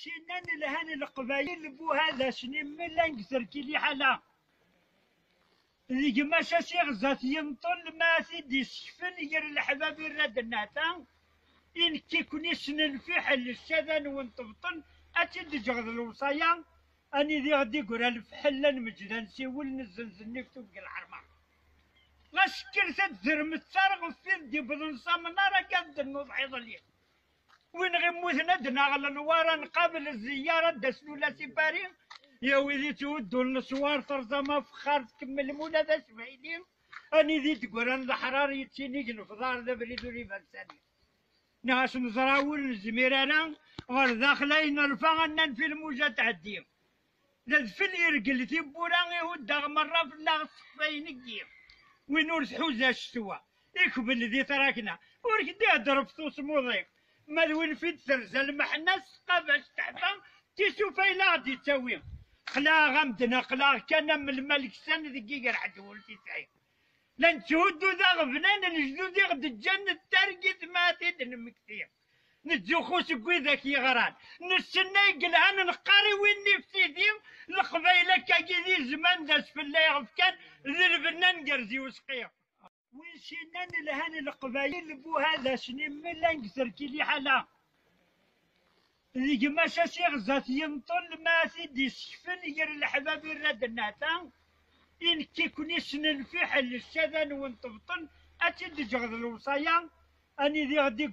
شنان لهان القبايل بو هذا؟ شني من لنقصر كي حلا ذيك ما شاشي غزات يمطل ما سيدي سكفن ير الحباب الرد الناتا؟ إن كيكوني سنن في حل الشذن ونطبطن أتد جغد الوصايا؟ أني ذي غدي قرا الفحلة مجدا سيول نزنزني في توقع الحرمة. لا شكل تدزر متسارغ في دي بلنصا من نارا قد النضحيض اليوم وين غموت ندنا على نوارا نقابل الزيارة دسلو لا سيباري يا ويدي تودو النسوار ترزما فخار تكمل مولا ذا سبعيدين أني ذي تقول أنا الحرار يتسيني الفضار ذا بريدو لي فلساني ناس نزراول زميرانا غير داخلين نرفع ان في الموجة تعديم ذا في الارقل في بورا يهود مرة في الله صفين الجيم وين ورثحو الشتوى. يكبل ذي تراكنا. ورك دي ضرب صوص مضيق مدوين في الترزل محنس قبش تحفا تيسو فايلا غادي تسوي قلا غمدنا قلا كان من الملك سنة دقيقة راح تقول تسعي لن تهدو ذا غفنان نجدو ذي غد الجنة ترقد ما تدن مكتير نتزوخو سكوي ذاك يغران. نستنى يقلعان نقاري وين نفسي ديم. القبيلة كاكي زمان داس في الله يغف كان ذي البنان قرزي وسقيق وين شنان لهان القبايل بو هذا شني من لنقصر كي حلا ذيك ما شاشي غزات يمطل ما سيدي سكفن ير الحباب الرد الناتا. إن كيكوني سنن في حل الشذن ونطبطن أتد جغد الوصايا. أني ذي غدي